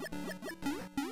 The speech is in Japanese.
ウフフフ。